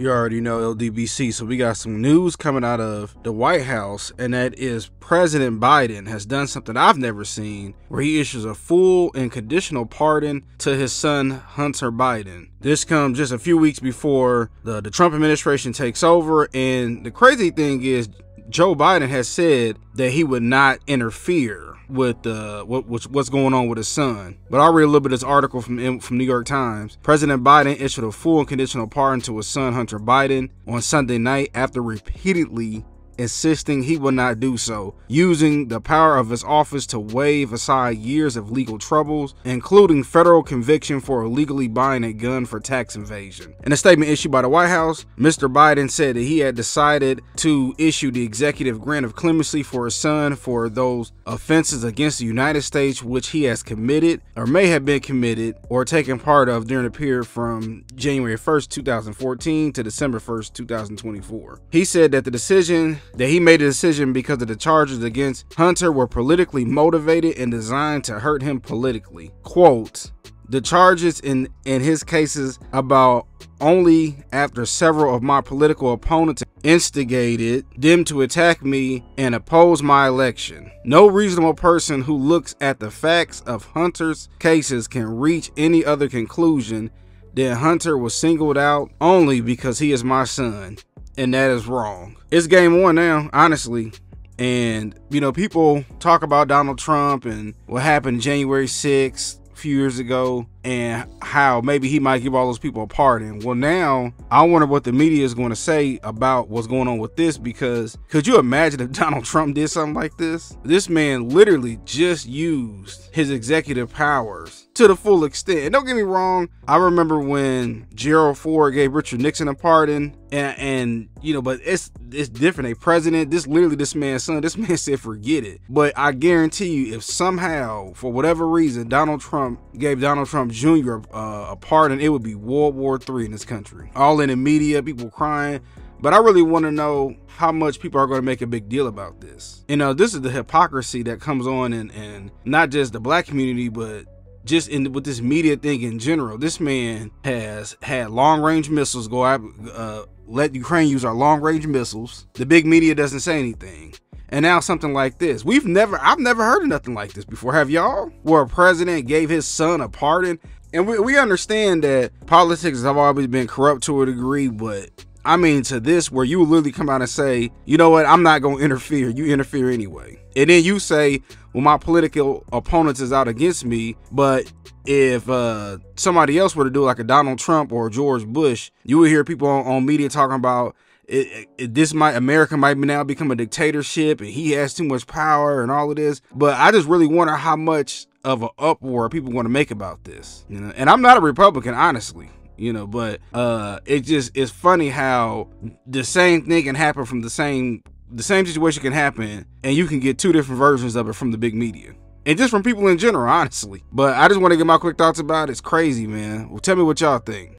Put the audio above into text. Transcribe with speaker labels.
Speaker 1: You already know LDBC, so we got some news coming out of the White House, and that is President Biden has done something I've never seen, where he issues a full and conditional pardon to his son, Hunter Biden. This comes just a few weeks before the, the Trump administration takes over, and the crazy thing is, Joe Biden has said that he would not interfere with uh, what, what's going on with his son. But I'll read a little bit of this article from from New York Times. President Biden issued a full and conditional pardon to his son Hunter Biden on Sunday night after repeatedly insisting he would not do so, using the power of his office to wave aside years of legal troubles, including federal conviction for illegally buying a gun for tax evasion. In a statement issued by the White House, Mr. Biden said that he had decided to issue the executive grant of clemency for his son for those offenses against the United States which he has committed or may have been committed or taken part of during the period from January 1st, 2014 to December 1st, 2024. He said that the decision that he made a decision because of the charges against Hunter were politically motivated and designed to hurt him politically. Quote, the charges in in his cases about only after several of my political opponents instigated them to attack me and oppose my election. No reasonable person who looks at the facts of Hunter's cases can reach any other conclusion than Hunter was singled out only because he is my son and that is wrong. It's game one now, honestly. And, you know, people talk about Donald Trump and what happened January 6th, a few years ago and how maybe he might give all those people a pardon. Well, now I wonder what the media is going to say about what's going on with this because could you imagine if Donald Trump did something like this? This man literally just used his executive powers to the full extent. And don't get me wrong, I remember when Gerald Ford gave Richard Nixon a pardon, and, and you know, but it's it's different. A president, this literally this man's son. This man said, "Forget it." But I guarantee you, if somehow, for whatever reason, Donald Trump gave Donald Trump Jr. Uh, a pardon, it would be World War III in this country. All in the media, people crying. But I really want to know how much people are going to make a big deal about this. You know, this is the hypocrisy that comes on in, in not just the black community, but just in with this media thing in general. This man has had long range missiles go out, uh, let Ukraine use our long range missiles. The big media doesn't say anything and now something like this. We've never, I've never heard of nothing like this before. Have y'all? Where a president gave his son a pardon. And we, we understand that politics have always been corrupt to a degree, but I mean, to this, where you literally come out and say, you know what, I'm not going to interfere. You interfere anyway. And then you say, well, my political opponents is out against me, but if uh, somebody else were to do like a Donald Trump or George Bush, you would hear people on, on media talking about it, it, this might America might now become a dictatorship and he has too much power and all of this. But I just really wonder how much of an uproar people want to make about this. You know, and I'm not a Republican, honestly. You know, but uh, it just it's funny how the same thing can happen from the same the same situation can happen, and you can get two different versions of it from the big media and just from people in general, honestly. But I just want to get my quick thoughts about it. It's crazy, man. Well, tell me what y'all think.